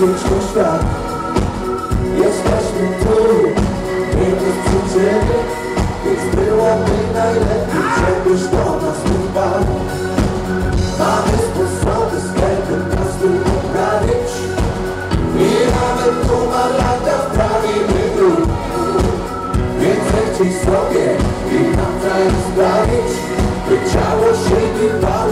wieczny świat. Jesteśmy tu, pięknie z przyczyny Więc byłoby najlepiej, żebyś do nas nie wpadł Mamy sposoby z chętem każdy poprawić. I nawet tu ma lata wprawimy dróg Więc leciej sobie i nam zająć sprawić By ciało się nie bało.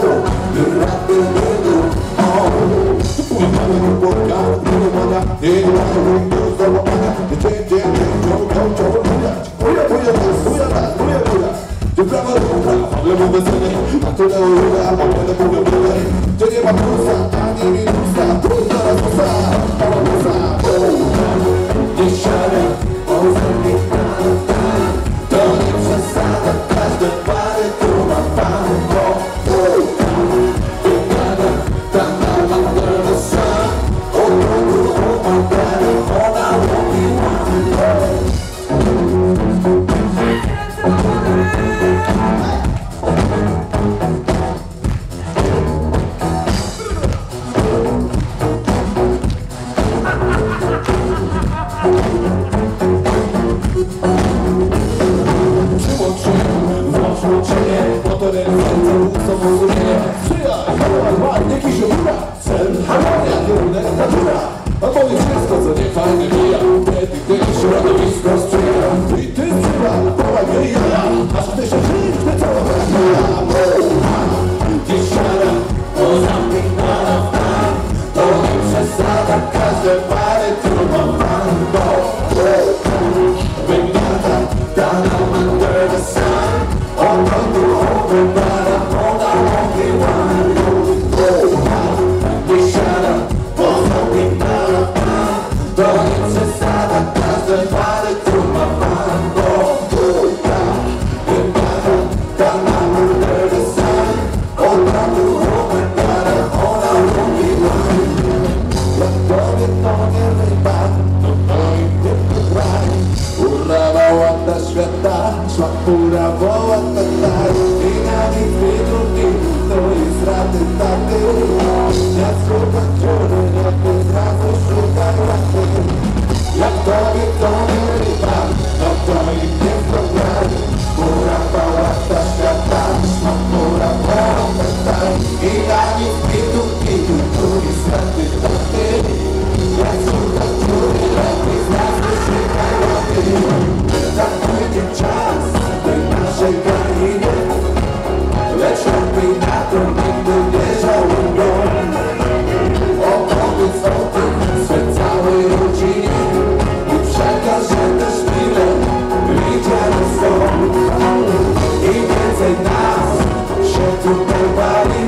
urawała tak Wina mi wydruki, to jest rady taty Ja z chłopak dziury, nie potrafię szukać nobody.